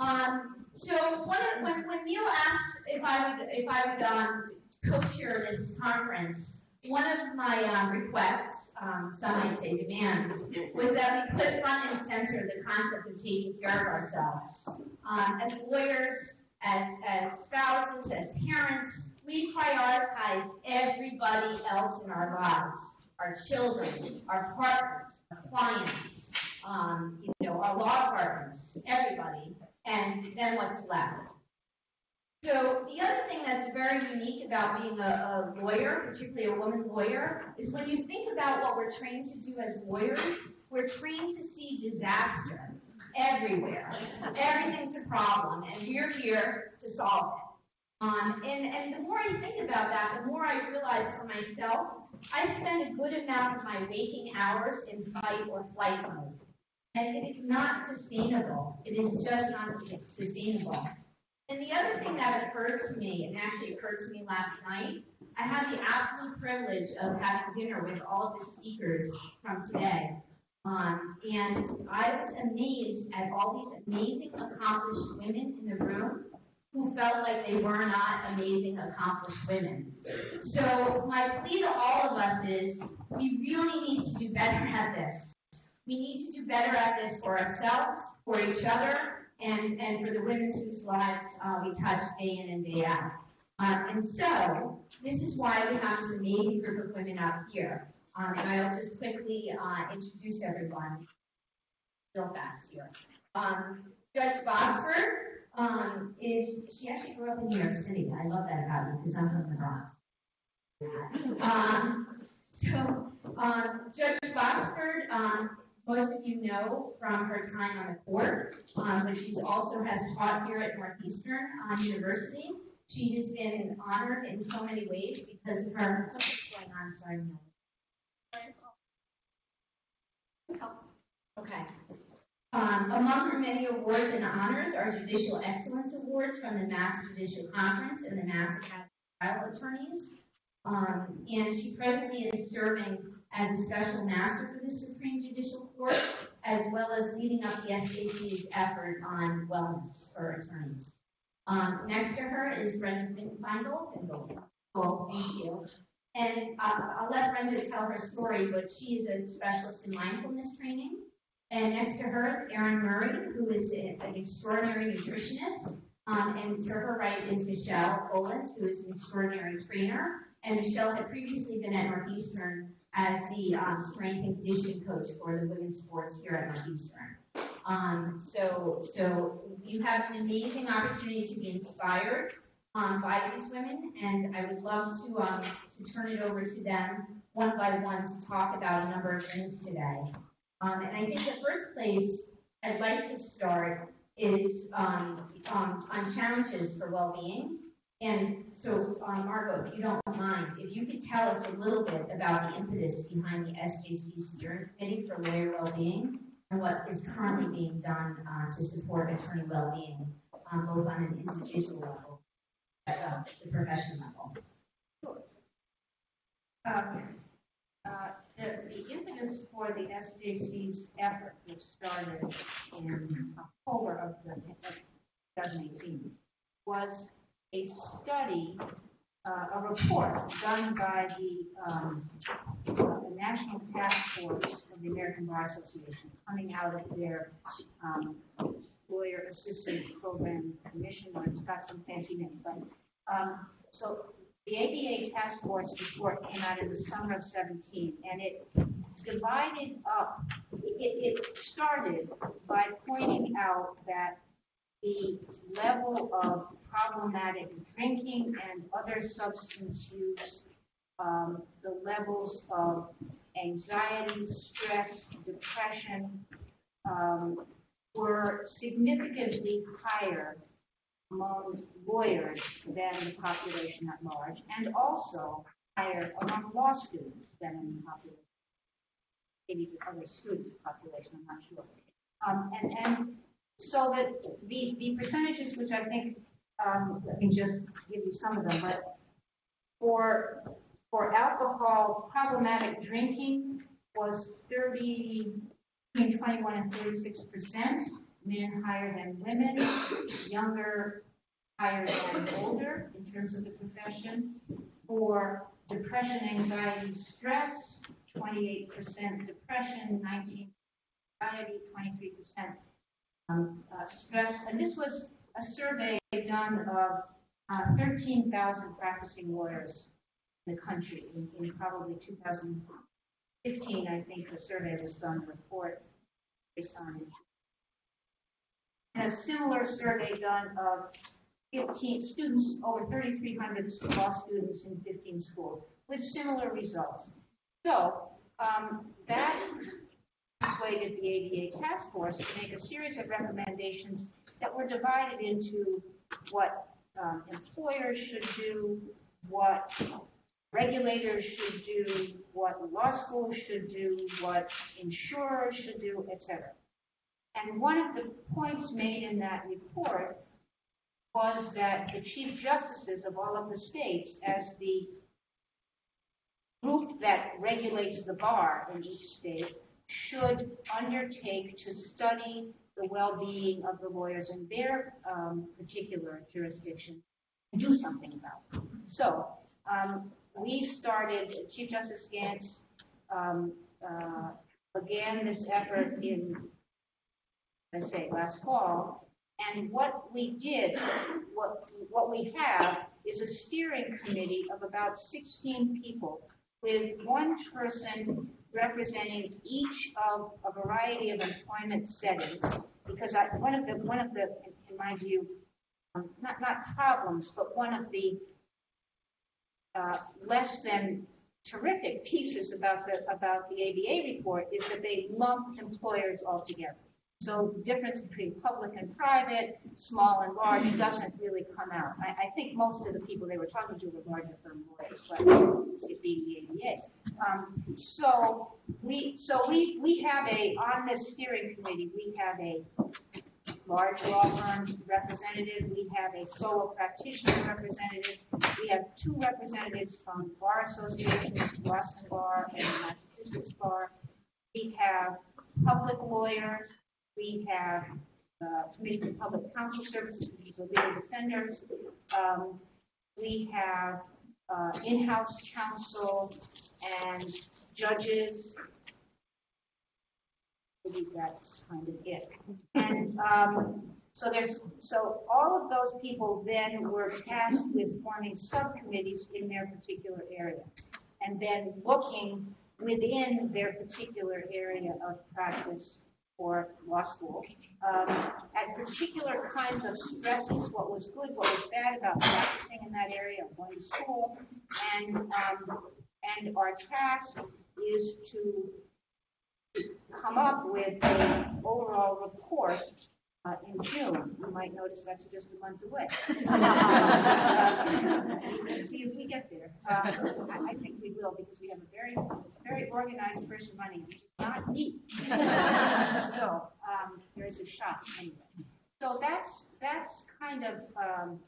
Um, so of, when, when Neil asked if I would, if I would, um, co-chair this conference, one of my, um, requests, um, some might say demands, was that we put front and center the concept of taking care of ourselves. Um, as lawyers, as, as spouses, as parents, we prioritize everybody else in our lives. Our children, our partners, our clients, um, you know, our law partners, everybody, and then what's left. So the other thing that's very unique about being a, a lawyer, particularly a woman lawyer, is when you think about what we're trained to do as lawyers, we're trained to see disaster everywhere. Everything's a problem, and we're here to solve it. Um, and, and the more I think about that, the more I realize for myself, I spend a good amount of my waking hours in fight or flight mode. And it is not sustainable. It is just not sustainable. And the other thing that occurs to me, and actually occurred to me last night, I had the absolute privilege of having dinner with all of the speakers from today. Um, and I was amazed at all these amazing, accomplished women in the room who felt like they were not amazing, accomplished women. So my plea to all of us is we really need to do better at this. We need to do better at this for ourselves, for each other, and, and for the women whose lives uh, we touch day in and day out. Um, and so, this is why we have this amazing group of women out here. Um, and I'll just quickly uh, introduce everyone real fast here. Um, Judge Botsford, um, is she actually grew up in New York City. I love that about you because I'm from the Bronx. Um, so, um, Judge Botsford, most of you know from her time on the court, um, but she also has taught here at Northeastern uh, University. She has been honored in so many ways because of her. What's going on? Sorry, no. Okay. Um, among her many awards and honors are Judicial Excellence Awards from the Mass Judicial Conference and the Mass Academy of Trial Attorneys. Um, and she presently is serving as a special master for the Supreme Judicial Court, as well as leading up the SJC's effort on wellness for attorneys. Um, next to her is Brenda Feingold. Fingold, thank you. And uh, I'll let Brenda tell her story, but she is a specialist in mindfulness training and next to her is Erin Murray, who is an extraordinary nutritionist. Um, and to her right is Michelle Owens, who is an extraordinary trainer. And Michelle had previously been at Northeastern as the um, strength and conditioning coach for the women's sports here at Northeastern. Um, so, so you have an amazing opportunity to be inspired um, by these women, and I would love to um, to turn it over to them one by one to talk about a number of things today. Um, and I think the first place I'd like to start is um, um, on challenges for well-being. And so, um, Margot, if you don't mind, if you could tell us a little bit about the impetus behind the SJC Steering Committee for Lawyer Well-being and what is currently being done uh, to support attorney well-being, um, both on an individual level and uh, the professional level. Sure. Um, uh, the, the impetus for the SJC's effort, which started in October of 2018, was a study, uh, a report done by the, um, the National Task Force of the American Bar Association, coming out of their um, lawyer assistance program commission, or it's got some fancy name, but um, so the ABA task force report came out in the summer of 17, and it divided up, it, it started by pointing out that the level of problematic drinking and other substance use, um, the levels of anxiety, stress, depression, um, were significantly higher among lawyers than the population at large, and also higher among law students than in the population. Maybe the other student population, I'm not sure. Um, and, and so that the, the percentages, which I think, um, let me just give you some of them, but for, for alcohol, problematic drinking was 30, between 21 and 36 percent men higher than women, younger higher than older in terms of the profession. For depression, anxiety, stress, 28% depression, 19 anxiety, 23% um, uh, stress. And this was a survey done of uh, 13,000 practicing lawyers in the country in, in probably 2015, I think the survey was done, report based on. And a similar survey done of 15 students, over 3,300 law students in 15 schools, with similar results. So um, that persuaded the ABA task force to make a series of recommendations that were divided into what um, employers should do, what regulators should do, what law schools should do, what insurers should do, etc. And one of the points made in that report was that the chief justices of all of the states, as the group that regulates the bar in each state, should undertake to study the well-being of the lawyers in their um, particular jurisdiction and do something about it. So um, we started, Chief Justice Gants um, uh, began this effort in, I say, last fall, and what we did, what, what we have is a steering committee of about 16 people with one person representing each of a variety of employment settings. Because I, one of the, one of the, in my view, um, not, not problems, but one of the uh, less than terrific pieces about the, about the ABA report is that they lump employers all together. So the difference between public and private, small and large, doesn't really come out. I, I think most of the people they were talking to were larger firm lawyers, but it's being the ABA. Um, so we, so we, we have a, on this steering committee, we have a large law firm representative, we have a solo practitioner representative, we have two representatives from Bar associations, Boston Bar and Massachusetts Bar. We have public lawyers, we have uh, Commission of Public Counsel Services, these are legal defenders. Um, we have uh, in-house counsel and judges. I believe that's kind of it. And um, so there's so all of those people then were tasked with forming subcommittees in their particular area, and then looking within their particular area of practice for law school. Um, at particular kinds of stresses, what was good, what was bad about practicing in that area, going to school, and um, and our task is to come up with an overall report uh, in June. You might notice that's just a month away. Let's see if we get there. Uh, I, I think we will because we have a very, very organized person running, which is not me. so um, there is a shot anyway. So that's that's kind of um,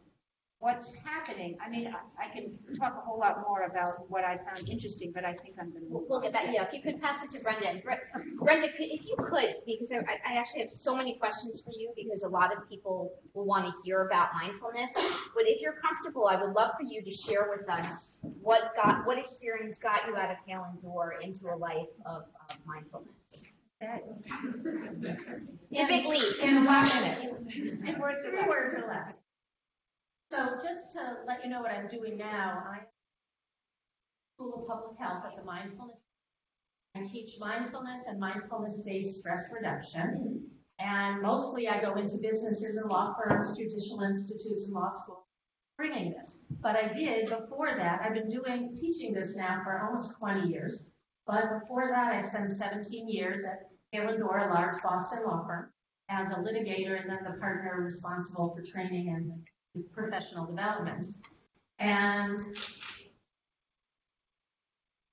what's happening. I mean, I, I can talk a whole lot more about what I found interesting, but I think I'm going to move. We'll get that, yeah, if you could pass it to Brenda. And Bre- Brenda, could- if you could, because I, I actually have so many questions for you, because a lot of people will want to hear about mindfulness. But if you're comfortable, I would love for you to share with us what got, what experience got you out of Hale and Dorr into a life of of mindfulness. It's a big leap. In one minute. In words or Three less. So just to let you know what I'm doing now, I School of Public Health at the Mindfulness. I teach mindfulness and mindfulness-based stress reduction. And mostly I go into businesses and law firms, judicial institutes and law schools, bringing this. But I did, before that, I've been doing, teaching this now for almost 20 years. But before that, I spent 17 years at Dorr, a large Boston law firm, as a litigator and then the partner responsible for training and professional development. And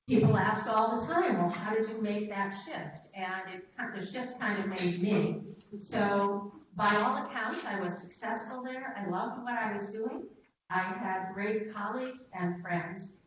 people ask all the time, well, how did you make that shift? And it, the shift kind of made me. So by all accounts, I was successful there. I loved what I was doing. I had great colleagues and friends.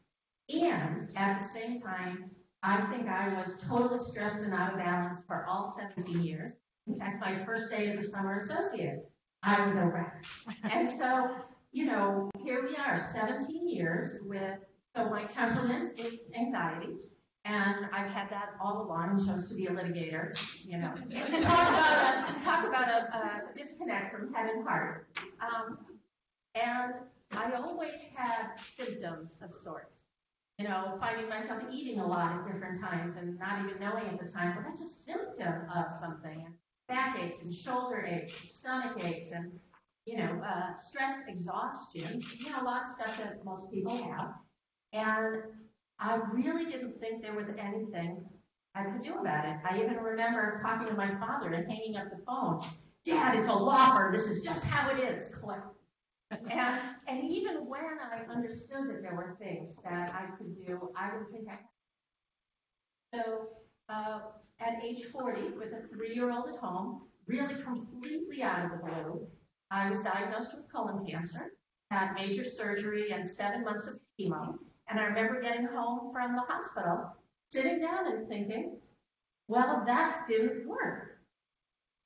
And at the same time, I think I was totally stressed and out of balance for all 17 years. In fact, my first day as a summer associate, I was a wreck. And so, you know, here we are, 17 years with, so my temperament is anxiety. And I've had that all along and chose to be a litigator, you know. talk about a, talk about a, a disconnect from head and heart. Um, and I always had symptoms of sorts. You know, finding myself eating a lot at different times and not even knowing at the time, but that's a symptom of something. And backaches and shoulder aches and stomach aches and, you know, uh, stress, exhaustion, you know, a lot of stuff that most people have. And I really didn't think there was anything I could do about it. I even remember talking to my father and hanging up the phone. Dad, it's a law firm. This is just how it is. Click. And, and even when I understood that there were things that I could do, I didn't think I could. So, uh, at age 40, with a three-year-old at home, really completely out of the blue, I was diagnosed with colon cancer, had major surgery and seven months of chemo. And I remember getting home from the hospital, sitting down and thinking, well, that didn't work.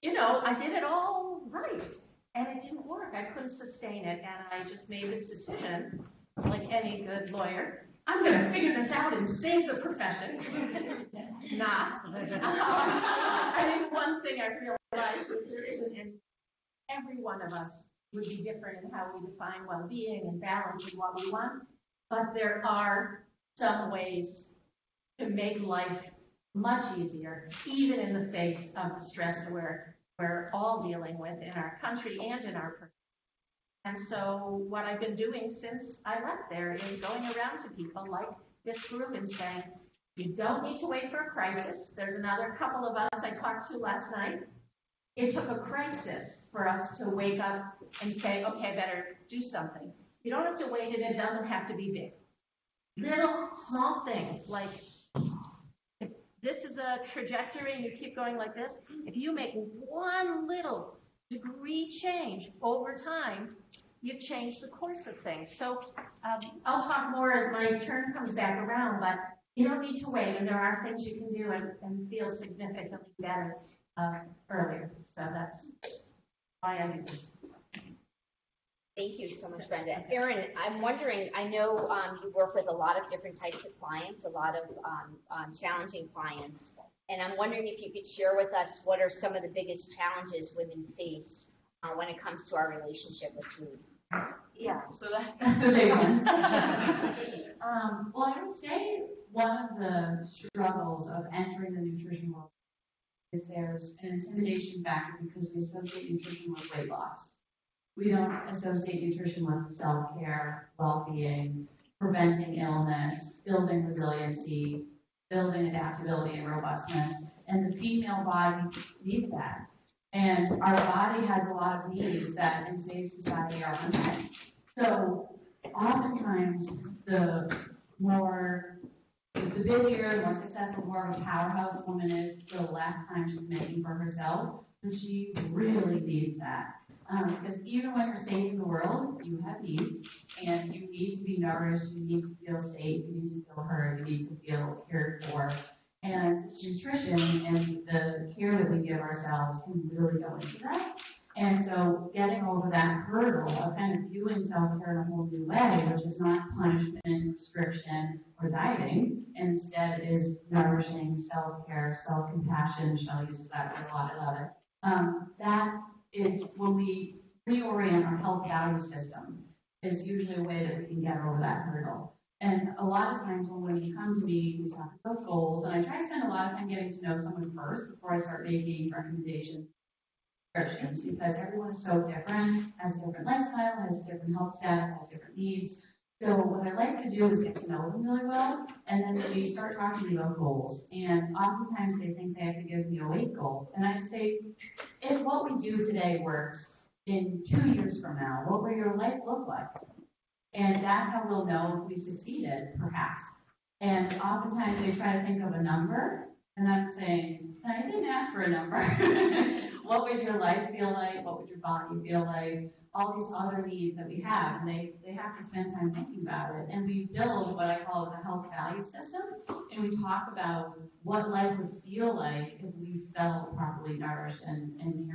You know, I did it all right, and it didn't work. I couldn't sustain it, and I just made this decision, like any good lawyer, I'm going to figure this out and save the profession. Not. I think one thing I realized is there isn't any, every one of us would be different in how we define well-being and balance and what we want. But there are some ways to make life much easier, even in the face of the stress we're, we're all dealing with in our country and in our. And so what I've been doing since I left there is going around to people like this group and saying, you don't need to wait for a crisis. There's another couple of us I talked to last night. It took a crisis for us to wake up and say, okay, I better do something. You don't have to wait and it doesn't have to be big. Little, small things like if this is a trajectory and you keep going like this, if you make one little degree change over time, you've changed the course of things. So um, I'll talk more as my turn comes back around, but you don't need to wait, and there are things you can do and, and feel significantly better uh, earlier. So that's why I do this. Thank you so much, Brenda. Erin, I'm wondering, I know um, you work with a lot of different types of clients, a lot of um, um, challenging clients. And I'm wondering if you could share with us what are some of the biggest challenges women face uh, when it comes to our relationship with food. Yeah, so that's, that's a big one. um, well, I would say one of the struggles of entering the nutrition world is there's an intimidation factor because we associate nutrition with weight loss. We don't associate nutrition with self-care, well-being, preventing illness, building resiliency, building adaptability and robustness. And the female body needs that. And our body has a lot of needs that in today's society are unmet. So oftentimes the more the busier, the more successful, more of a powerhouse woman is, the less time she's making for herself. And she really needs that. Um, because even when you're saving the world, you have needs, and you need to be nourished, you need to feel safe, you need to feel heard, you need to feel cared for. And nutrition and the care that we give ourselves can really go into that. And so getting over that hurdle of kind of viewing self-care in a whole new way, which is not punishment, restriction, or dieting, instead is nourishing self-care, self-compassion, Michelle uses that word a lot, I love it. Um, that is when we reorient our health value system, is usually a way that we can get over that hurdle. And a lot of times when women come to me, we talk about goals, and I try to spend a lot of time getting to know someone first before I start making recommendations, prescriptions, because everyone is so different, has a different lifestyle, has different health status, has different needs. So what I like to do is get to know them really well, and then we start talking about goals. And oftentimes they think they have to give me a weight goal, and I say, if what we do today works, in two years from now, what will your life look like? And that's how we'll know if we succeeded, perhaps. And oftentimes they try to think of a number, and I'm saying, I didn't ask for a number. what would your life feel like? What would your body feel like? all these other needs that we have, and they, they have to spend time thinking about it. And we build what I call as a health value system, and we talk about what life would feel like if we felt properly nourished and, and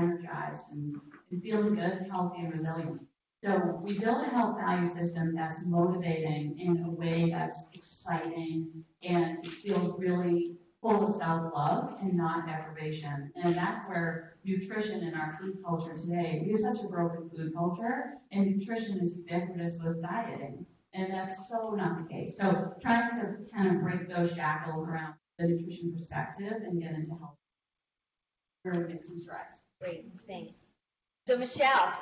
energized, and, and feeling good, healthy, and resilient. So we build a health value system that's motivating in a way that's exciting and feels really full of self-love and not deprivation. And that's where nutrition in our food culture today, we have such a broken food culture, and nutrition is ubiquitous with dieting. And that's so not the case. So trying to kind of break those shackles around the nutrition perspective and get into health. Great, thanks. So Michelle,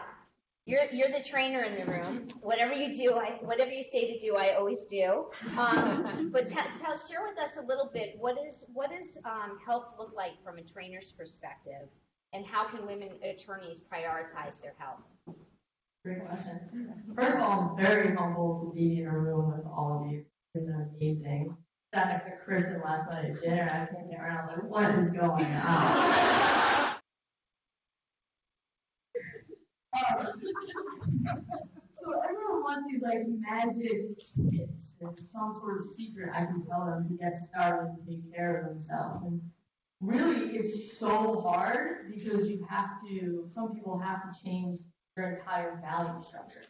you're, you're the trainer in the room. Whatever you do, I, whatever you say to do, I always do. Um, but tell, tell, share with us a little bit, what is, what does, um, health look like from a trainer's perspective? And how can women attorneys prioritize their health? Great question. First of all, I'm very humbled to be in a room with all of you. It's been amazing. Sat next to Kristen last night at dinner, I came there and I was like, what is going on? So everyone wants these like magic tips and some sort of secret I can tell them to get started and take care of themselves. And really, it's so hard because you have to, some people have to change their entire value structure.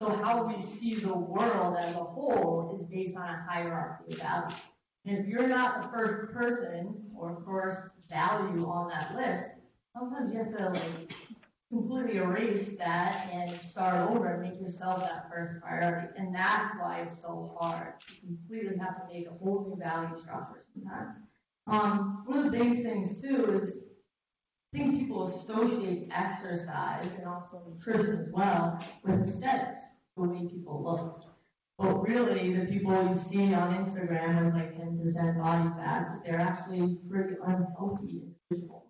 So how we see the world as a whole is based on a hierarchy of values. And if you're not the first person or first value on that list, sometimes you have to like completely erase that and start over and make yourself that first priority. And that's why it's so hard. You completely have to make a whole new value structure sometimes. Um, one of the biggest things too is I think people associate exercise and also nutrition as well with aesthetics, the way people look. But really, the people you see on Instagram with like 10% body fat, they're actually pretty unhealthy individuals.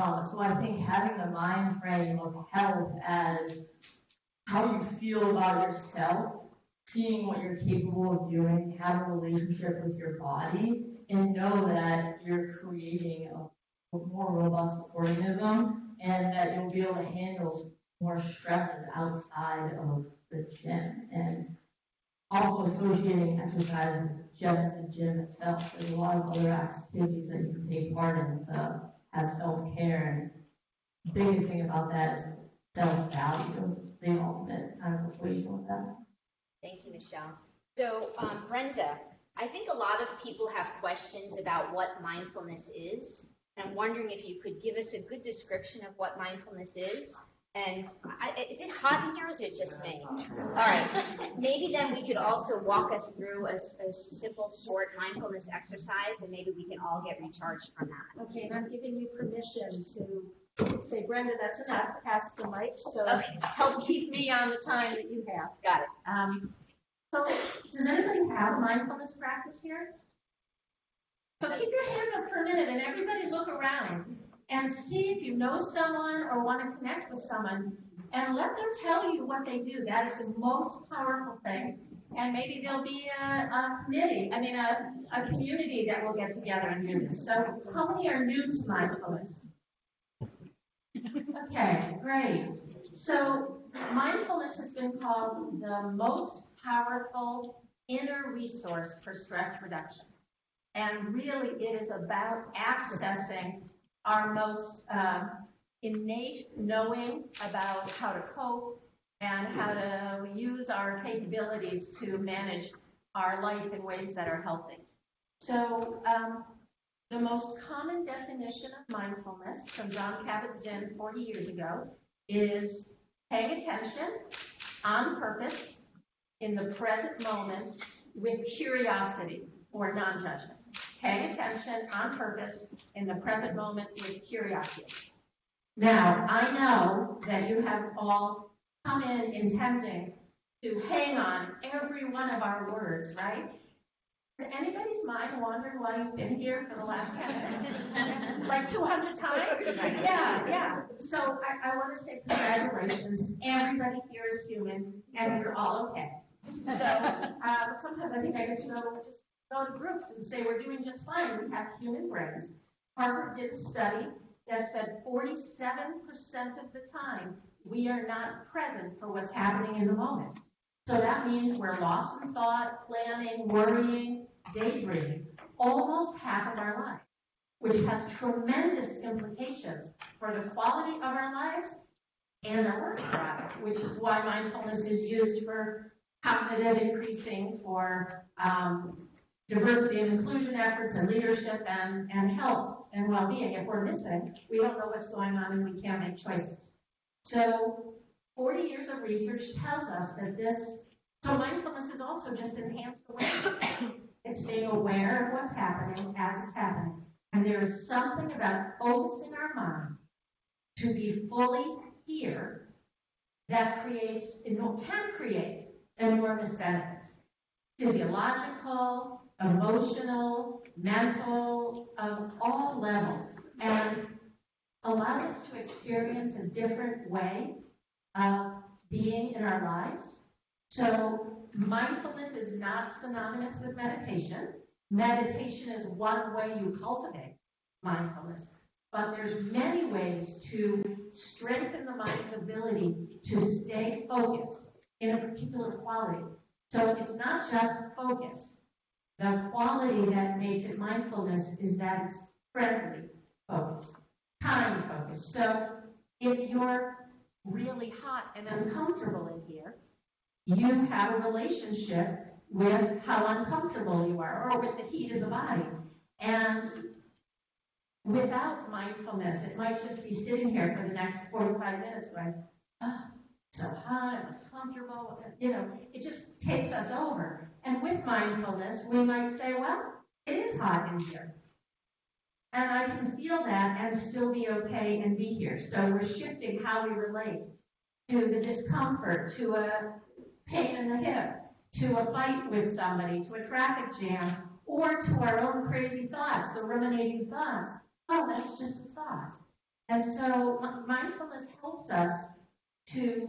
So I think having the mind frame of health as how you feel about yourself, seeing what you're capable of doing, have a relationship with your body, and know that you're creating a more robust organism and that you'll be able to handle more stresses outside of the gym. And also associating exercise with just the gym itself. There's a lot of other activities that you can take part in to have self-care. And the biggest thing about that is self-value, the ultimate kind of equation with that. Thank you, Michelle. So, um, Brenda, I think a lot of people have questions about what mindfulness is. And I'm wondering if you could give us a good description of what mindfulness is. And I, is it hot in here or is it just me? All right. Maybe then we could also walk us through a, a simple, short mindfulness exercise and maybe we can all get recharged from that. Okay, and I'm giving you permission to say, Brenda, that's enough, pass the mic, so Okay. help keep me on the time that you have. Got it. Um, so, does anybody have a mindfulness practice here? So keep your hands up for a minute and everybody look around and see if you know someone or want to connect with someone and let them tell you what they do. That is the most powerful thing. And maybe there'll be a, a committee, I mean, a, a community that will get together and do this. So how many are new to mindfulness? Okay, great. So mindfulness has been called the most powerful inner resource for stress reduction. And really, it is about accessing our most um, innate knowing about how to cope and how to use our capabilities to manage our life in ways that are healthy. So, um, the most common definition of mindfulness from Jon Kabat-Zinn 40 years ago is paying attention on purpose in the present moment with curiosity or non-judgment. Paying attention on purpose in the present moment with curiosity. Now, I know that you have all come in intending to hang on every one of our words, right? Has anybody's mind wandered while you've been here for the last 10 minutes? Like 200 times? Yeah, yeah. So I, I want to say congratulations. Everybody here is human and you're all okay. So uh, sometimes I think I get to go, just go to groups and say we're doing just fine. We have human brains. Harvard did a study that said 47% of the time we are not present for what's happening in the moment. So that means we're lost in thought, planning, worrying, daydreaming, almost half of our life, which has tremendous implications for the quality of our lives and our work product, which is why mindfulness is used for cognitive increasing, for um, diversity and inclusion efforts and leadership and, and health and well-being. If we're missing, we don't know what's going on and we can't make choices. So 40 years of research tells us that this, so mindfulness is also just enhanced awareness. It's being aware of what's happening as it's happening. And there is something about focusing our mind to be fully here that creates, it can create enormous benefits. Physiological, emotional, mental, of all levels. And allows us to experience a different way of being in our lives. So mindfulness is not synonymous with meditation. Meditation is one way you cultivate mindfulness. But there's many ways to strengthen the mind's ability to stay focused in a particular quality. So it's not just focus. The quality that makes it mindfulness is that it's friendly focus, kind focus. So if you're really hot and uncomfortable in here, you have a relationship with how uncomfortable you are or with the heat of the body. And without mindfulness, it might just be sitting here for the next 45 minutes going, oh, ah, so hot and uncomfortable. You know, it just takes us over. And with mindfulness, we might say, well, it is hot in here. And I can feel that and still be okay and be here. So we're shifting how we relate to the discomfort, to a pain in the hip, to a fight with somebody, to a traffic jam, or to our own crazy thoughts, the ruminating thoughts. Oh, that's just a thought. And so mindfulness helps us to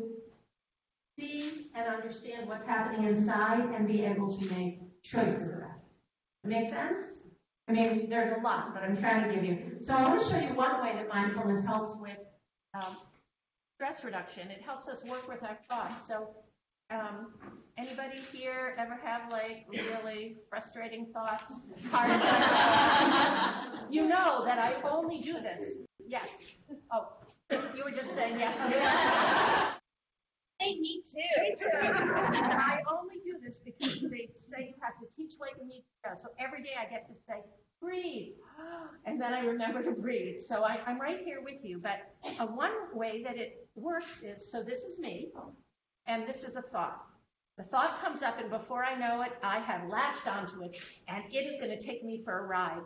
see and understand what's happening inside and be able to make choices about it. Make sense? I mean, there's a lot, but I'm trying to give you. So I want to show you one way that mindfulness helps with um, stress reduction. It helps us work with our thoughts. So um, anybody here ever have like really frustrating thoughts? you know that I only do this. Yes. Oh, you were just saying yes. Hey, me too. Me too. I only do this because they say you have to teach like you need to go. So every day I get to say, breathe. And then I remember to breathe. So I, am right here with you. But uh, one way that it works is so this is me, and this is a thought. The thought comes up, and before I know it, I have latched onto it, and it is going to take me for a ride.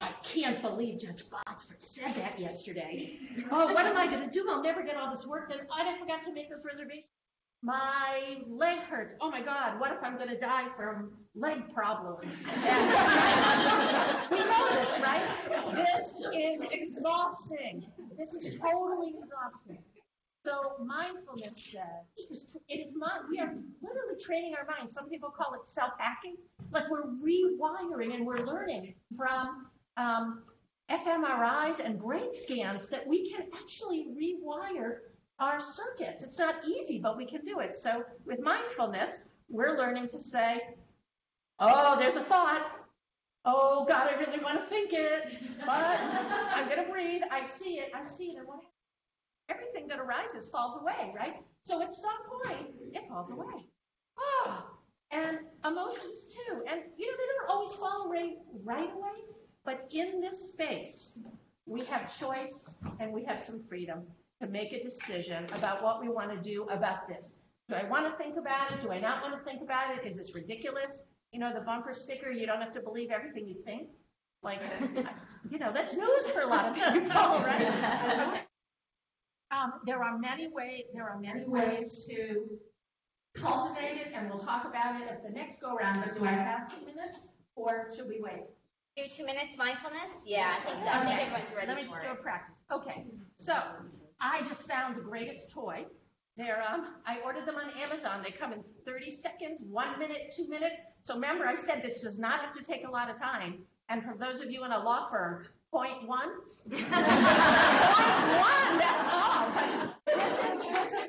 I can't believe Judge Botsford said that yesterday. Oh, what am I going to do? I'll never get all this work done. I forgot to make this reservation. My leg hurts. Oh my God, what if I'm going to die from leg problems? we know this, right? This is exhausting. This is totally exhausting. So mindfulness says it is not. We are literally training our minds. Some people call it self-hacking. Like we're rewiring and we're learning from um, fMRIs and brain scans that we can actually rewire our circuits. It's not easy, but we can do it. So with mindfulness, we're learning to say, oh, there's a thought. Oh, God, I really want to think it, but I'm going to breathe. I see it. I see it. And what Everything that arises falls away, right? So at some point, it falls away. Oh, and emotions too. And, you know, they don't always fall away right away, but in this space, we have choice and we have some freedom to make a decision about what we want to do about this. Do I want to think about it? Do I not want to think about it? Is this ridiculous? You know, the bumper sticker, you don't have to believe everything you think. Like, you know, that's news for a lot of people, right? Um, there are many ways. There are many ways to cultivate it, and we'll talk about it at the next go round. But do I have two minutes, or should we wait? Do two minutes mindfulness? Yeah, I think that. I think everyone's ready Let me for just it. go practice. Okay, so I just found the greatest toy. They're, um, I ordered them on Amazon. They come in 30 seconds, one minute, two minute. So remember, I said this does not have to take a lot of time. And for those of you in a law firm, Point one? Point one, that's all. But this is, this is,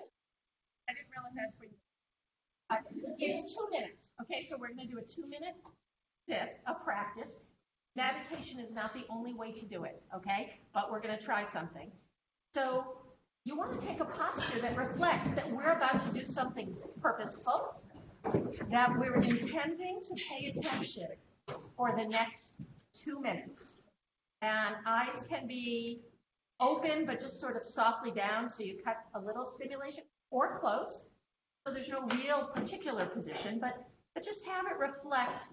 I didn't realize I had to bring. Uh, It's two minutes, okay, so we're gonna do a two-minute sit of practice. Meditation is not the only way to do it, okay? But we're gonna try something. So you wanna take a posture that reflects that we're about to do something purposeful, that we're intending to pay attention for the next two minutes. And eyes can be open, but just sort of softly down, so you cut a little stimulation, or closed. So there's no real particular position, but, but just have it reflect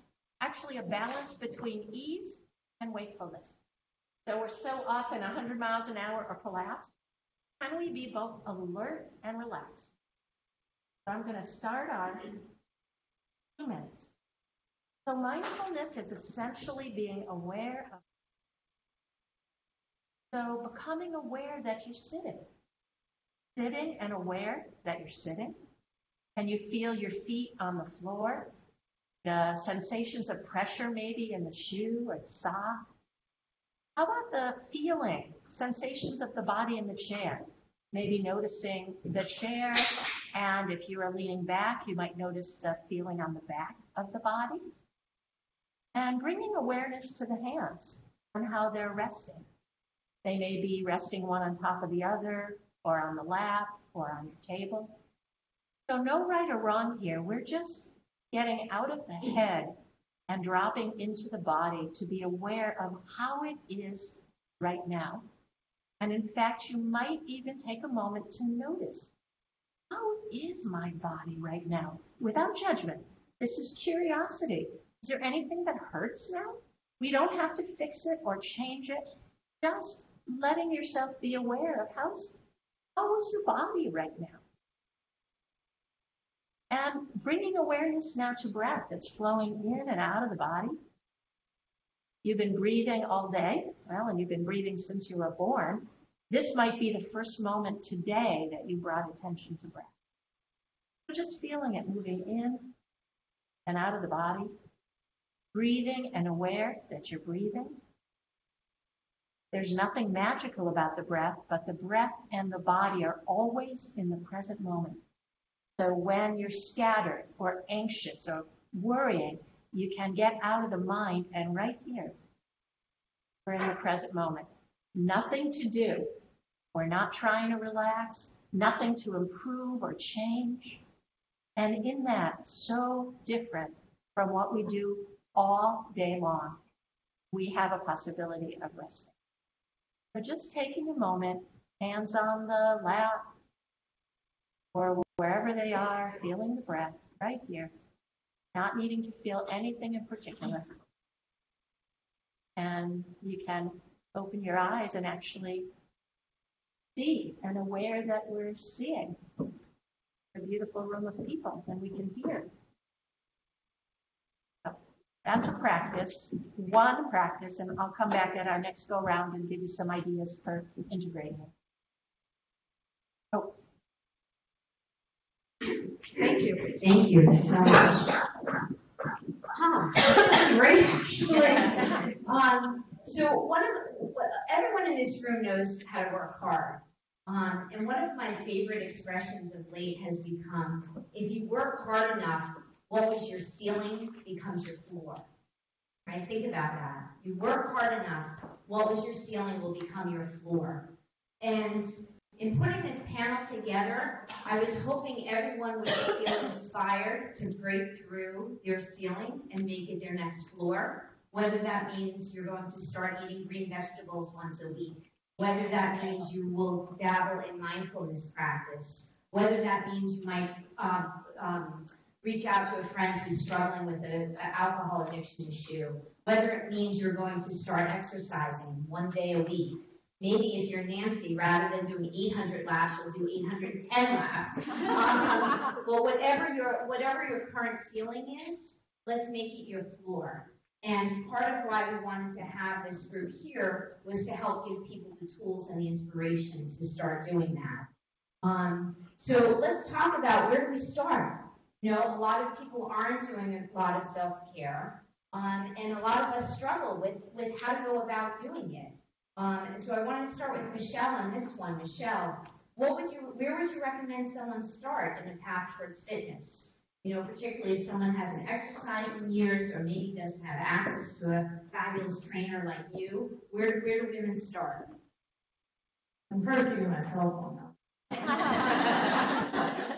actually a balance between ease and wakefulness. So we're so often 100 miles an hour or collapse. Can we be both alert and relaxed? So I'm going to start on two minutes. So mindfulness is essentially being aware of. So becoming aware that you're sitting. Sitting and aware that you're sitting. Can you feel your feet on the floor? The sensations of pressure maybe in the shoe or the sock? How about the feeling, sensations of the body in the chair? Maybe noticing the chair, and if you are leaning back, you might notice the feeling on the back of the body. And bringing awareness to the hands and how they're resting. They may be resting one on top of the other, or on the lap, or on your table. So, no right or wrong here. We're just getting out of the head and dropping into the body to be aware of how it is right now. And in fact, you might even take a moment to notice how is my body right now without judgment. This is curiosity. Is there anything that hurts now? We don't have to fix it or change it. Just letting yourself be aware of how's, how is your body right now? And bringing awareness now to breath that's flowing in and out of the body. You've been breathing all day, well, and you've been breathing since you were born. This might be the first moment today that you brought attention to breath. So just feeling it moving in and out of the body, breathing and aware that you're breathing. There's nothing magical about the breath, but the breath and the body are always in the present moment. So when you're scattered or anxious or worrying, you can get out of the mind and right here, we're in the present moment. Nothing to do. We're not trying to relax, nothing to improve or change. And in that, so different from what we do all day long, we have a possibility of resting. So just taking a moment, hands on the lap, or wherever they are, feeling the breath right here, not needing to feel anything in particular. And you can open your eyes and actually see and aware that we're seeing a beautiful room of people and we can hear. So that's a practice, one practice, and I'll come back at our next go round and give you some ideas for integrating it. Oh. Thank you. Thank you so much. Great, actually. Um, so one of, everyone in this room knows how to work hard. Um, and one of my favorite expressions of late has become, if you work hard enough, what was your ceiling becomes your floor. Right? Think about that. You work hard enough, what was your ceiling will become your floor. And in putting this panel together, I was hoping everyone would feel inspired to break through their ceiling and make it their next floor. Whether that means you're going to start eating green vegetables once a week, whether that means you will dabble in mindfulness practice, whether that means you might um, um, reach out to a friend who's struggling with an alcohol addiction issue, whether it means you're going to start exercising one day a week. Maybe if you're Nancy, rather than doing 800 laps, you'll do 810 laps. Um, well, whatever your whatever your current ceiling is, let's make it your floor. And part of why we wanted to have this group here was to help give people the tools and the inspiration to start doing that. Um, so let's talk about where do we start? You know, a lot of people aren't doing a lot of self-care, um, and a lot of us struggle with, with how to go about doing it. Um, and so I wanted to start with Michelle on this one. Michelle, what would you, where would you recommend someone start in the path towards fitness? You know, particularly if someone hasn't exercised in years or maybe doesn't have access to a fabulous trainer like you, where, where do women start? And first, give me my cell phone now.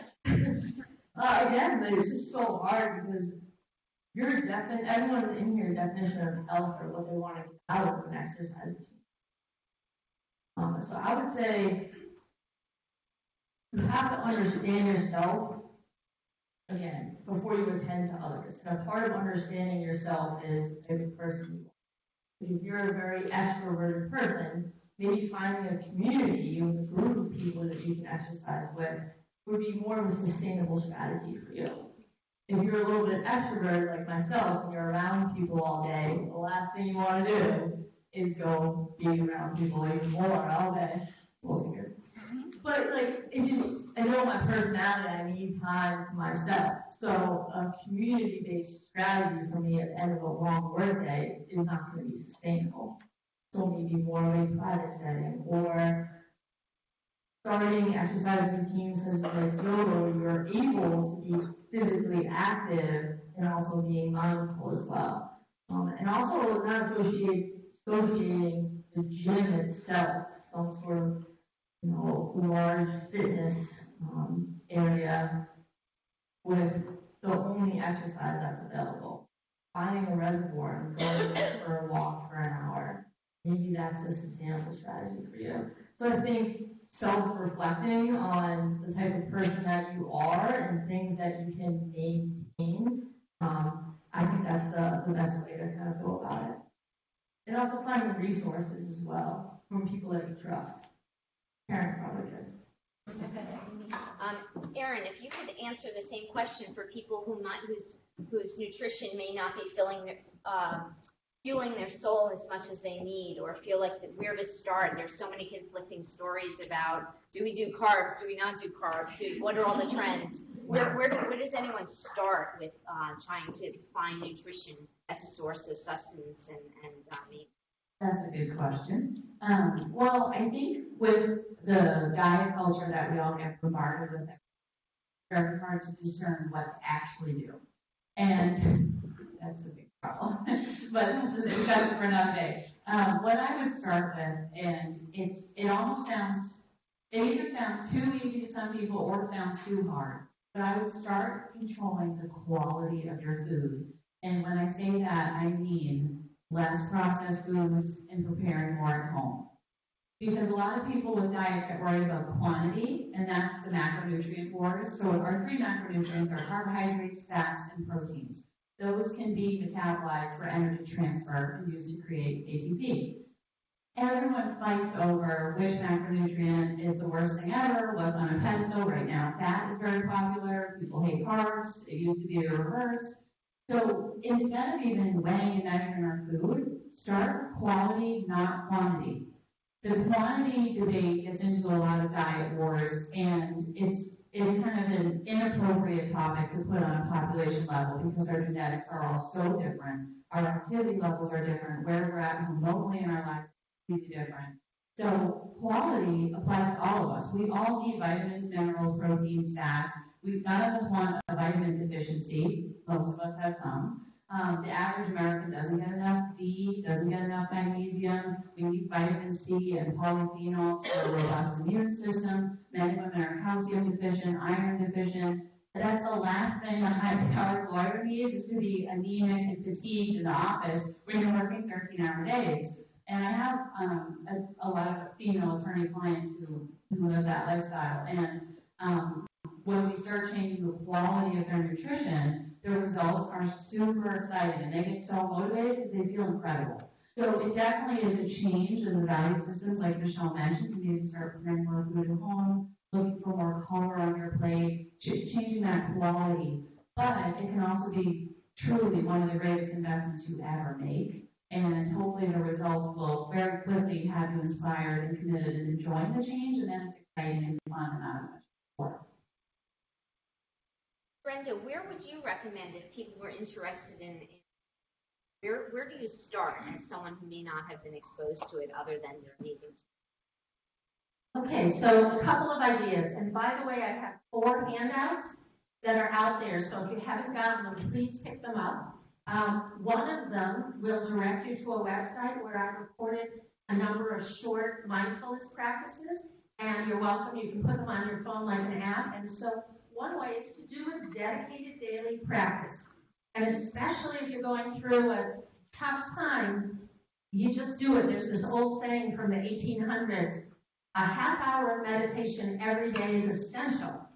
Uh, again, it's just so hard because your defin, everyone in your definition of health or what they want to get out of an exercise. Um, so I would say you have to understand yourself again before you attend to others. And a part of understanding yourself is the type of person you are. If you're a very extroverted person, maybe finding a community with a group of people that you can exercise with would be more of a sustainable strategy for you. If you're a little bit extroverted like myself and you're around people all day, the last thing you want to do is go be around people even more all day. But like, it just, I know my personality, I need time to myself. So a community-based strategy for me at the end of a long workday is not going to be sustainable. So maybe more of a private setting or starting exercise routines such as like yoga where you're able to be physically active and also being mindful as well. Um, and also not associate, associating the gym itself, some sort of, you know, large fitness um, area with the only exercise that's available. Finding a reservoir and going for a walk for an hour, maybe that's a sustainable strategy for you. So I think self-reflecting on the type of person that you are and things that you can maintain, um, I think that's the, the best way to kind of go about it. And also finding resources as well from people that you trust. Parents probably good. Um, Erin, if you could answer the same question for people who might, whose, whose nutrition may not be filling, their, um, fueling their soul as much as they need, or feel like where to start. There's so many conflicting stories about, do we do carbs, do we not do carbs, do, what are all the trends? Where, where, do, where does anyone start with, uh, trying to find nutrition as a source of sustenance and, and, uh, meat? That's a good question. Um, well, I think with the diet culture that we all get bombarded with, it's very hard to discern what to actually do. And that's a big but that's a discussion for another day. Um, what I would start with, and it's it almost sounds it either sounds too easy to some people or it sounds too hard. But I would start controlling the quality of your food. And when I say that, I mean less processed foods and preparing more at home. Because a lot of people with diets get worried about quantity, and that's the macronutrient wars. So our three macronutrients are carbohydrates, fats, and proteins. Those can be metabolized for energy transfer and used to create ATP. Everyone fights over which macronutrient is the worst thing ever, what's on a pedestal. Right now, fat is very popular. People hate carbs. It used to be the reverse. So instead of even weighing and measuring our food, start with quality, not quantity. The quantity debate gets into a lot of diet wars, and it's it's kind of an inappropriate topic to put on a population level because our genetics are all so different. Our activity levels are different. Where we're at remotely in our lives completely different. So quality applies to all of us. We all need vitamins, minerals, proteins, fats. We none of us want a vitamin deficiency. Most of us have some. Um, the average American doesn't get enough D, doesn't get enough magnesium. We need vitamin C and polyphenols for a robust immune system. Many women are calcium deficient, iron deficient. But that's the last thing a high-powered lawyer needs is to be anemic and fatigued in the office when you're working 13-hour days. And I have um, a, a, lot of female attorney clients who, who live that lifestyle. And um, when we start changing the quality of their nutrition, the results are super exciting and they get so motivated because they feel incredible. So it definitely is a change in the value systems, like Michelle mentioned, to maybe start preparing more food at home, looking for more color on your plate, ch- changing that quality. But it can also be truly one of the greatest investments you ever make. And hopefully the results will very quickly have you inspired and committed and enjoying the change, and then it's exciting and fun and not as much work. Brenda, where would you recommend if people were interested in, in Where, where do you start as someone who may not have been exposed to it other than your amazing? Okay, so a couple of ideas, and by the way, I have four handouts that are out there, so if you haven't gotten them, please pick them up. Um, one of them will direct you to a website where I've recorded a number of short mindfulness practices, and you're welcome, you can put them on your phone like an app, and so one way is to do a dedicated daily practice. And especially if you're going through a tough time, you just do it. There's this old saying from the 1800s, a half hour of meditation every day is essential,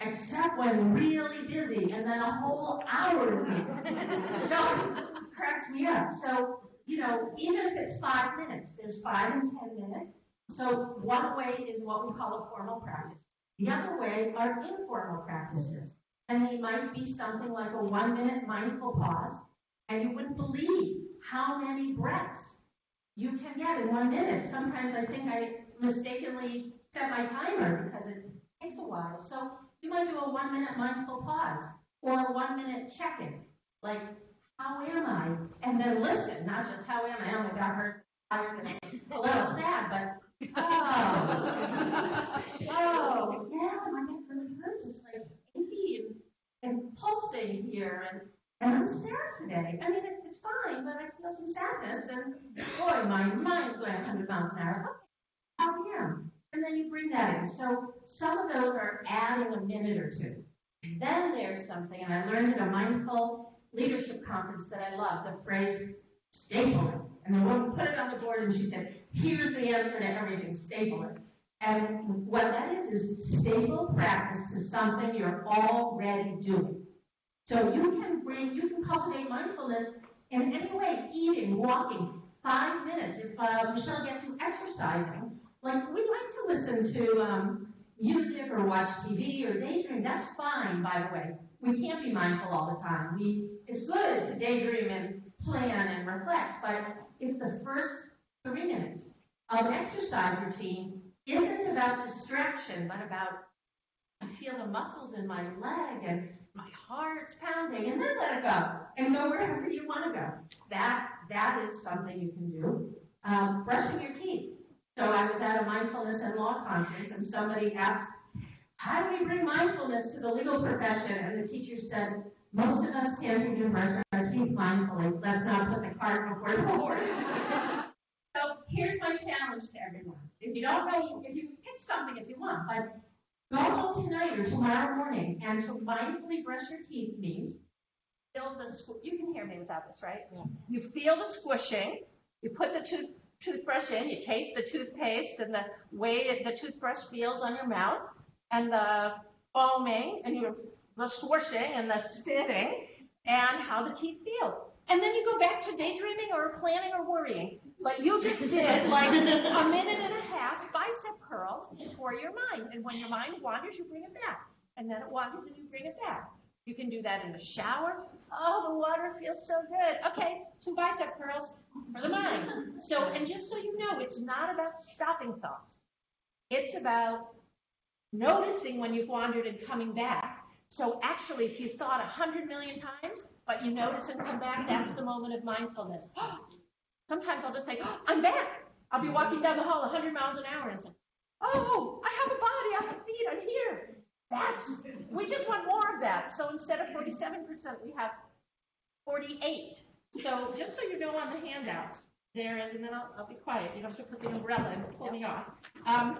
except when really busy, and then a whole hour is needed. Always cracks me up. So, you know, even if it's five minutes, there's five and 10 minutes. So one way is what we call a formal practice. The other way are informal practices. And they might be something like a one minute mindful pause, and you wouldn't believe how many breaths you can get in one minute. Sometimes I think I mistakenly set my timer because it takes a while. So you might do a one minute mindful pause or a one minute check in, like, how am I? And then listen, not just how am I? Oh my God, hurts, a little sad, but oh, oh, yeah, my neck really hurts. It's like achy pulsing here, and, and I'm sad today. I mean, it, it's fine, but I feel some sadness, and boy, my mind's going 100 miles an hour. Okay, how am? And then you bring that in. So some of those are adding a minute or two. Then there's something, and I learned at a mindful leadership conference that I love, the phrase staple it. And the woman put it on the board and she said, here's the answer to everything, staple it. And what that is, is staple practice to something you're already doing. So you can bring, you can cultivate mindfulness in any way, eating, walking, five minutes. If uh, Michelle gets you exercising, like we like to listen to um, music or watch TV or daydream. That's fine, by the way. We can't be mindful all the time. We, it's good to daydream and plan and reflect, but if the first three minutes of an exercise routine isn't about distraction, but about I feel the muscles in my leg and my heart's pounding, and then let it go and go wherever you want to go. That that is something you can do. Um, brushing your teeth. So I was at a mindfulness and law conference, and somebody asked, "How do we bring mindfulness to the legal profession?" And the teacher said, "Most of us can't even brush our teeth mindfully. Let's not put the cart before the horse." so here's my challenge to everyone. If you don't know, if you pick something if you want, but go home tonight or tomorrow morning and to mindfully brush your teeth means feel the squ- you can hear me without this, right? You feel the squishing. You put the tooth toothbrush in. You taste the toothpaste and the way the toothbrush feels on your mouth, and the foaming and you the swooshing and the spitting, and how the teeth feel. And then you go back to daydreaming or planning or worrying. But you just did like a minute and a half bicep curls for your mind. And when your mind wanders, you bring it back. And then it wanders and you bring it back. You can do that in the shower. Oh, the water feels so good. Okay, two bicep curls for the mind. So, and just so you know, it's not about stopping thoughts. It's about noticing when you've wandered and coming back. So actually, if you thought a hundred million times, but you notice and come back, that's the moment of mindfulness. Sometimes I'll just say, oh, I'm back. I'll be walking down the hall 100 miles an hour and say, oh, I have a body, I have feet, I'm here. That's, we just want more of that. So instead of 47%, we have 48. So just so you know on the handouts, there is, and then I'll, I'll be quiet. You don't have to put the umbrella and pull me off. Um,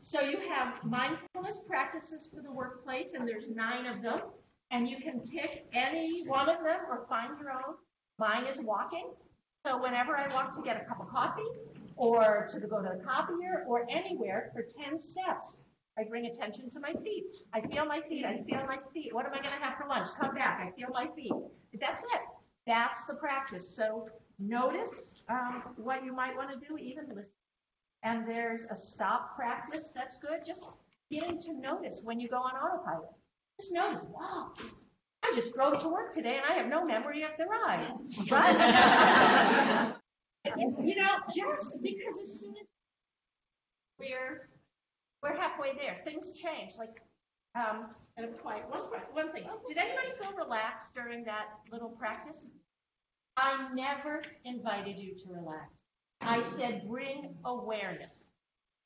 so you have mindfulness practices for the workplace, and there's nine of them. And you can pick any one of them or find your own. Mine is walking. So whenever I walk to get a cup of coffee or to go to the copier or anywhere for 10 steps, I bring attention to my feet. I feel my feet. I feel my feet. What am I going to have for lunch? Come back. I feel my feet. That's it. That's the practice. So notice um, what you might want to do, even listen. And there's a stop practice. That's good. Just getting to notice when you go on autopilot. Just notice, wow, I just drove to work today and I have no memory of the ride. Right? you know, just because as soon as we're we're halfway there, things change. Like, um, and I'm quiet. One, one thing. Did anybody feel relaxed during that little practice? I never invited you to relax. I said, bring awareness.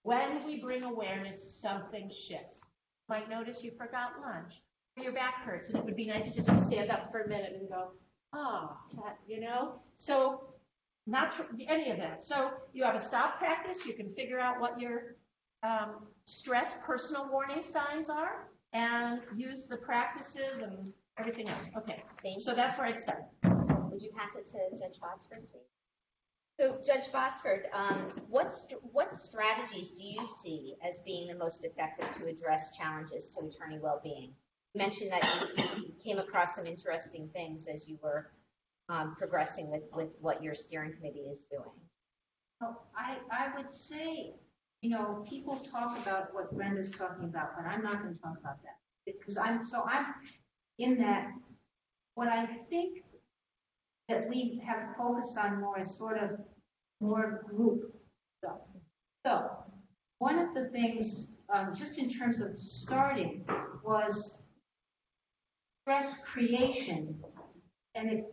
When we bring awareness, something shifts. Might notice you forgot lunch, your back hurts, and it would be nice to just stand up for a minute and go, oh, that, you know? So, not tr- any of that. So, you have a stop practice, you can figure out what your um, stress personal warning signs are, and use the practices and everything else. Okay, Thank you. so that's where I'd start. Would you pass it to Judge Botsford, please? So Judge Botsford, um, what, str- what strategies do you see as being the most effective to address challenges to attorney well-being? You mentioned that you, you came across some interesting things as you were um, progressing with, with what your steering committee is doing. Well, I, I would say, you know, people talk about what Brenda's talking about, but I'm not gonna talk about that. Because I'm, so I'm in that, what I think that we have focused on more is sort of more group stuff. So, one of the things, um, just in terms of starting, was stress creation. And it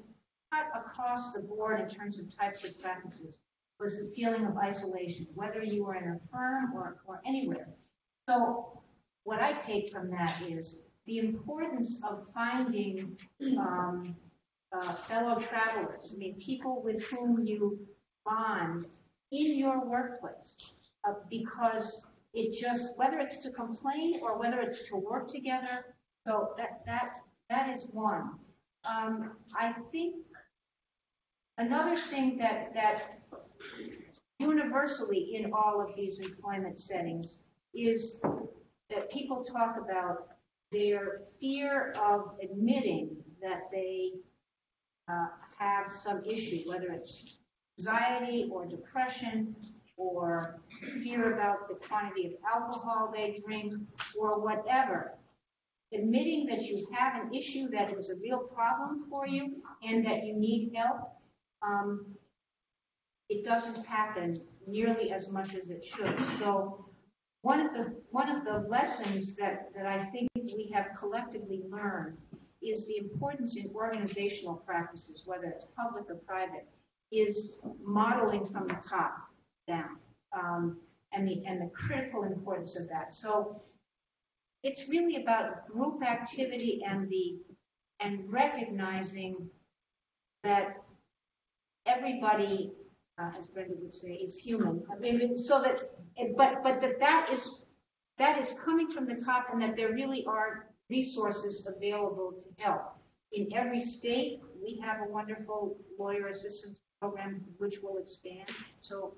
cut across the board in terms of types of practices was the feeling of isolation, whether you were in a firm or, or anywhere. So what I take from that is the importance of finding um, uh, fellow travelers. I mean, people with whom you bond in your workplace, uh, because it just whether it's to complain or whether it's to work together. So that that that is one. Um, I think another thing that that universally in all of these employment settings is that people talk about their fear of admitting that they uh, have some issue, whether it's anxiety or depression or fear about the quantity of alcohol they drink or whatever. Admitting that you have an issue that is a real problem for you and that you need help, um, it doesn't happen nearly as much as it should. So one of the one of the lessons that, that I think we have collectively learned is the importance in organizational practices, whether it's public or private, is modeling from the top down, um, and the and the critical importance of that. So it's really about group activity and the and recognizing that everybody, uh, as Brenda would say, is human. I mean, so that, but but that that is that is coming from the top, and that there really are resources available to help. In every state, we have a wonderful lawyer assistance program, which will expand. So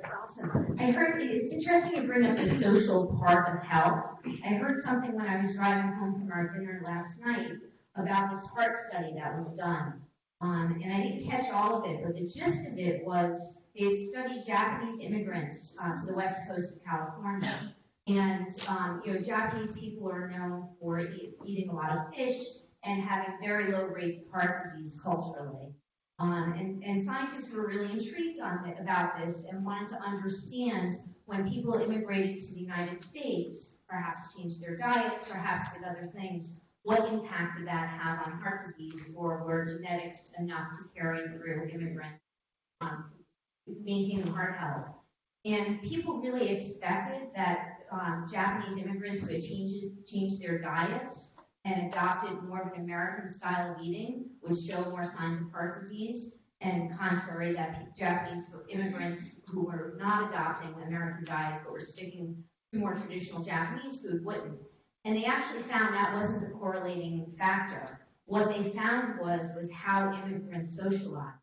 That's awesome. I heard, it's interesting to bring up the social part of health. I heard something when I was driving home from our dinner last night about this heart study that was done. Um, and I didn't catch all of it, but the gist of it was they studied Japanese immigrants uh, to the west coast of California. And, um, you know, Japanese people are known for eat, eating a lot of fish and having very low rates of heart disease culturally. Um, and, and scientists were really intrigued on it, about this and wanted to understand when people immigrated to the United States, perhaps changed their diets, perhaps did other things, what impact did that have on heart disease, or were genetics enough to carry through immigrant um, maintaining heart health? And people really expected that um, Japanese immigrants would change, changed their diets and adopted more of an American style of eating would show more signs of heart disease. And contrary, that Japanese immigrants who were not adopting American diets but were sticking to more traditional Japanese food wouldn't. And they actually found that wasn't the correlating factor. What they found was was how immigrants socialized.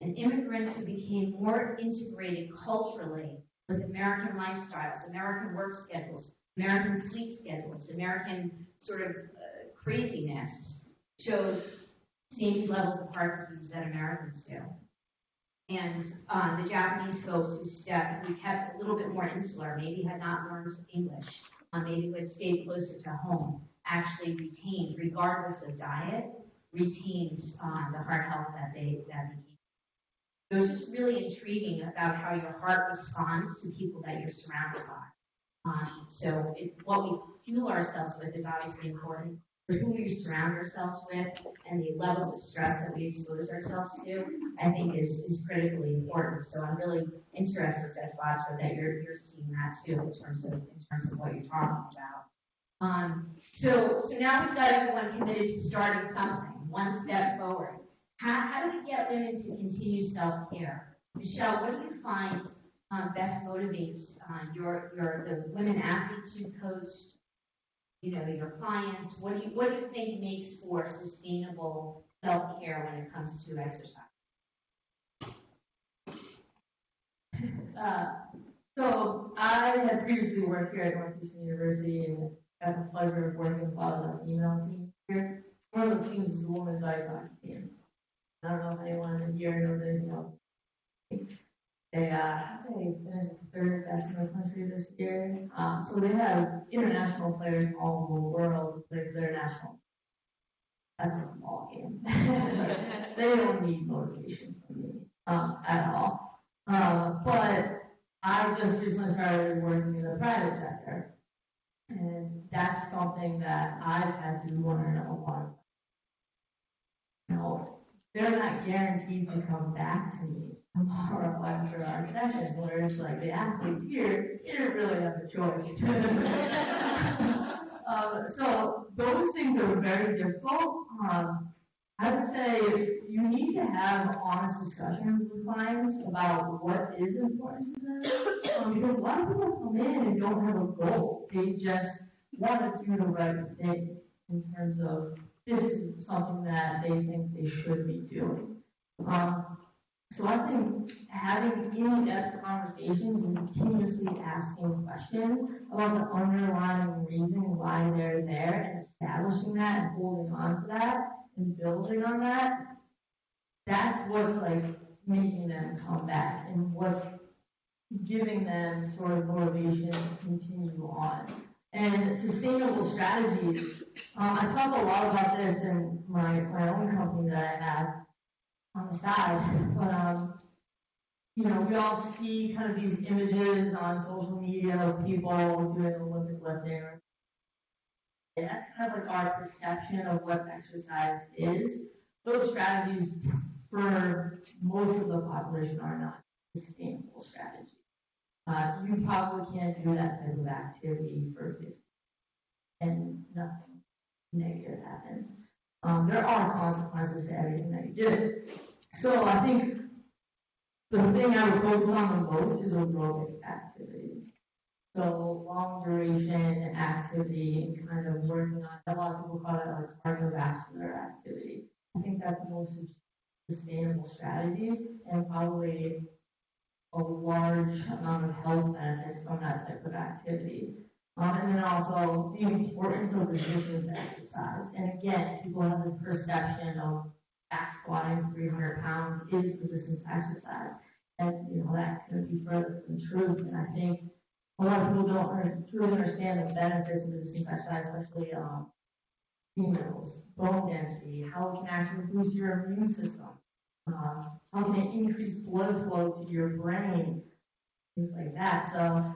And immigrants who became more integrated culturally with American lifestyles, American work schedules, American sleep schedules, American sort of craziness showed same levels of heart disease that Americans do. And uh, the Japanese folks who stepped, kept a little bit more insular, maybe had not learned English, uh, maybe who had stayed closer to home, actually retained, regardless of diet, retained uh, the heart health that they that they it was just really intriguing about how your heart responds to people that you're surrounded by. Um, so it, what we fuel ourselves with is obviously important. Who we surround ourselves with and the levels of stress that we expose ourselves to, I think is, is critically important. So I'm really interested, Judge Botsford, that you're, you're seeing that too in terms of, in terms of what you're talking about. Um, so, so now we've got everyone committed to starting something, one step forward. How, how do we get women to continue self-care? Michelle, what do you find um, best motivates uh, your, your, the women athletes you coach, you know, your clients? What do you, what do you think makes for sustainable self-care when it comes to exercise? Uh, so I had previously worked here at Northeastern University and had the pleasure of working with a lot of the female teams here. One of those teams is the women's ice hockey team. I don't know if anyone here knows anything else. They, uh, finished third best in the country this year. Um, so they have international players all over the world play for their national. That's a ball game. they don't need motivation from me um, at all. Um, but I just recently started working in the private sector. And that's something that I've had to learn a lot. You know, they're not guaranteed to come back to me tomorrow after our session, whereas like the athletes here, you didn't really have a choice. um, so those things are very difficult. Um, I would say you need to have honest discussions with clients about what is important to them. Um, because a lot of people come in and don't have a goal. They just want to do the right thing in terms of this is something that they think they should be doing. Um, so I think having in-depth conversations and continuously asking questions about the underlying reason why they're there and establishing that and holding on to that and building on that, that's what's like making them come back and what's giving them sort of motivation to continue on. And sustainable strategies, um, I talk a lot about this in my, my own company that I have on the side, but um, you know, we all see kind of these images on social media of people doing Olympic lifting. And that's kind of like our perception of what exercise is. Those strategies for most of the population are not sustainable strategies. Uh, you probably can't do that type of activity for 50 and nothing negative happens. Um, there are consequences to everything that you do. So I think the thing I would focus on the most is aerobic activity. So long duration activity and kind of working on, a lot of people call it like cardiovascular activity. I think that's the most sustainable strategies and probably a large amount of health benefits from that type of activity. Um, and then also the importance of resistance exercise. And again, people have this perception of back squatting 300 pounds is resistance exercise. And, you know, that could be further from the truth. And I think a lot of people don't truly understand the benefits of resistance exercise, especially um, females, bone density, how it can actually boost your immune system, um, how it can it increase blood flow to your brain, things like that. So,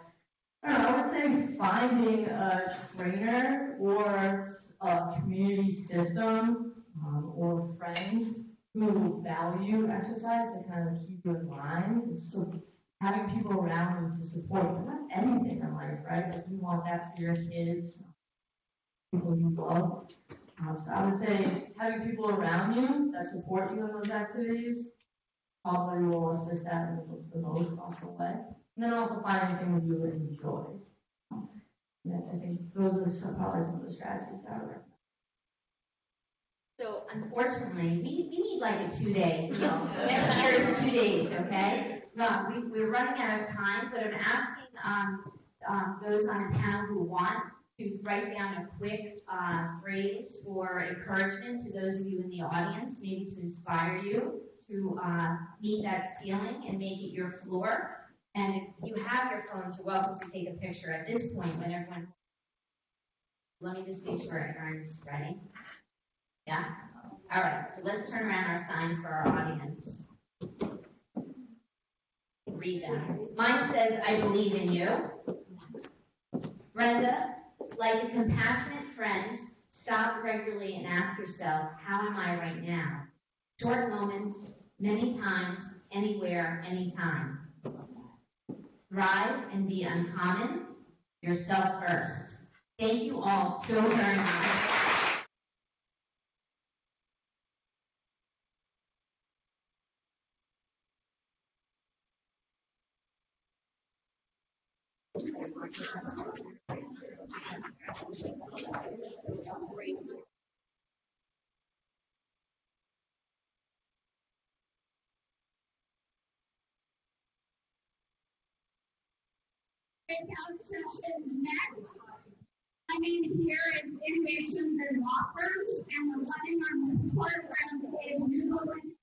I know, I would say finding a trainer or a community system um, or friends who value exercise to kind of keep you in line. So having people around you to support you, that's anything in life, right? Like you want that for your kids, people you love. Um, so I would say having people around you that support you in those activities probably will assist that in the, most possible way. And then also finding things you enjoy. And I think those are some, probably some of the strategies that I recommend. So unfortunately, we, we need like a two-day meal. Next year is two days, okay? No, we, we're running out of time, but I'm asking, um, um, those on the panel who want to write down a quick, uh, phrase or encouragement to those of you in the audience, maybe to inspire you to, uh, meet that ceiling and make it your floor. And if you have your phones, you're welcome to take a picture at this point when everyone. Let me just make sure everyone's ready. Yeah? All right, so let's turn around our signs for our audience. Read them. Mine says, I believe in you. Brenda, like a compassionate friend, Stop regularly and ask yourself, how am I right now? Short moments, many times, anywhere, anytime. Thrive and be uncommon, yourself first. Thank you all so very much. Next. My name here is Innovations in Law Firms, and we're running our report around table.